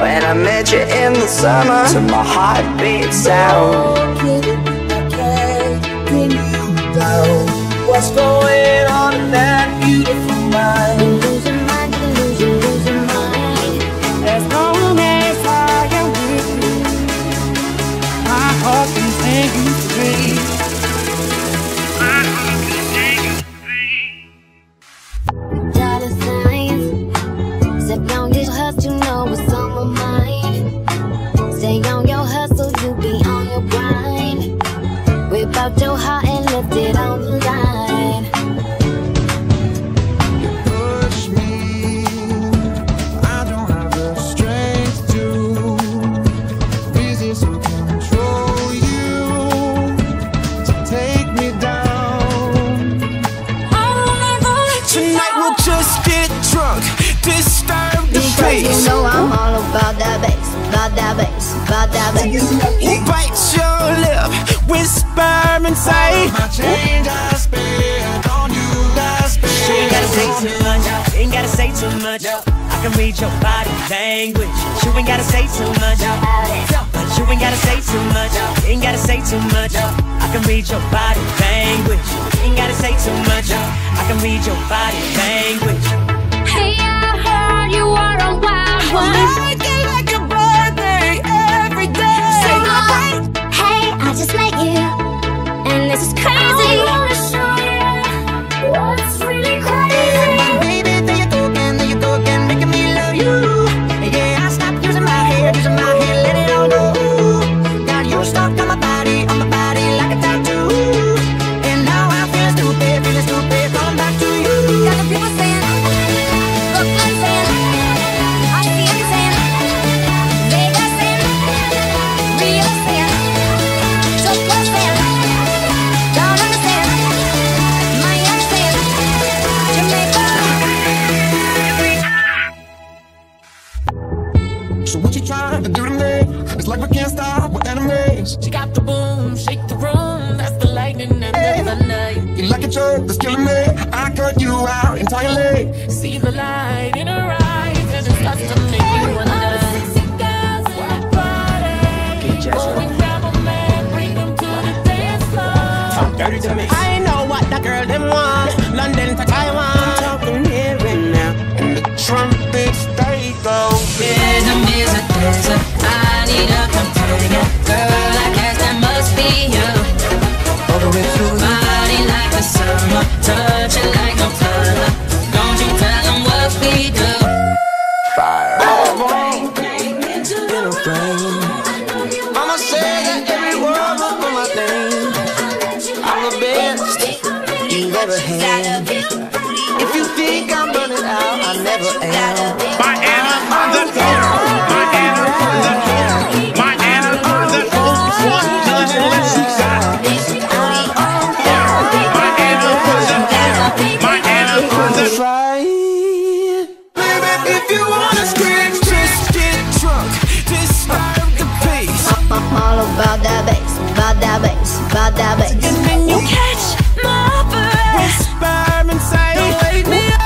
When I met you in the summer, to my heartbeat sound. What's going on disturb the Because you know I'm all about that bass, about that bass, about that bass. Bite your lip, whisper and say, My change I spent on you, I spent. You ain't gotta say too much. You ain't gotta say too much. I can read your body language. You ain't gotta say too much. But you ain't gotta say too much. You ain't gotta say too much. I can read your body language. You ain't gotta say too much. I can read your body language. Crazy. What to do to me? It's like we can't stop, we're enemies. She got the boom, shake the room. That's the lightning and the night. You like a joke that's killing me. I cut you out entirely. See the light best you've ever had. If you think I'm running out, I never am. My Anna, that my Anna, that my Anna, that one gun less you got. My Anna, that my Anna, that Try. Baby, if you wanna scream, just get drunk. Disturb the peace. I'm all about that bass, about that bass, about that bass. And then you catch my don't wake me up.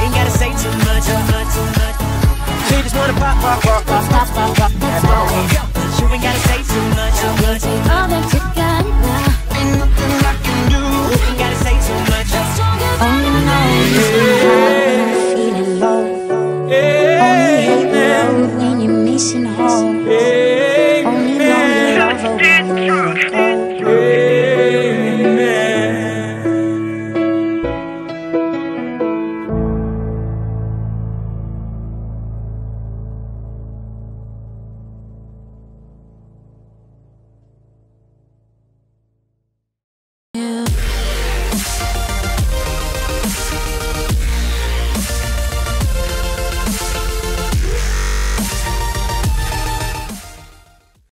Ain't gotta say too much, just wanna pop, pop, pop, pop, pop, pop, pop. You ain't gotta say too much, All that you got now. Ain't nothing I can do. Ain't gotta say too much. You feeling low Yeah, Only you when you're missing